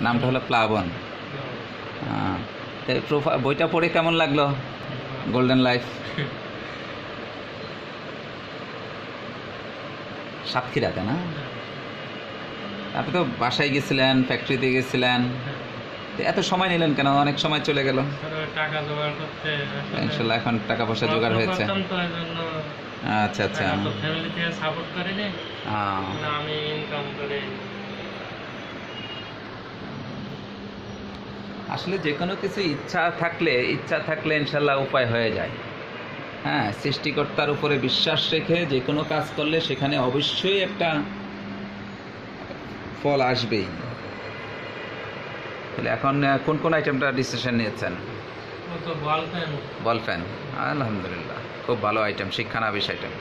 নামটা হলো প্লাবন। বইটা পড়ে কেমন লাগল? গোল্ডেন লাইফ সাতক্ষীরাতে না? আপনি তো বাসায় গেছিলেন ফ্যাক্টরিতে গেছিলেন। এত সময় নিলেন কেন? অনেক সময় চলে গেল। ইনশাল্লাহ এখন টাকা পয়সা জোগাড় হয়েছে। আচ্ছা আচ্ছা। আমি ইনকাম করে আসলে যে কোনো কিছু ইচ্ছা থাকলে ইচ্ছা থাকলে ইনশাল্লাহ উপায় হয়ে যায়। হ্যাঁ সৃষ্টিকর্তার উপরে বিশ্বাস রেখে যে কোনো কাজ করলে সেখানে অবশ্যই একটা ফল আসবেই। তাহলে এখন কোন কোন আইটেমটা ডিসিশন নিয়েছেন? বল ফ্যান আলহামদুলিল্লাহ খুব ভালো আইটেম শিক্ষানাবিশ আইটেম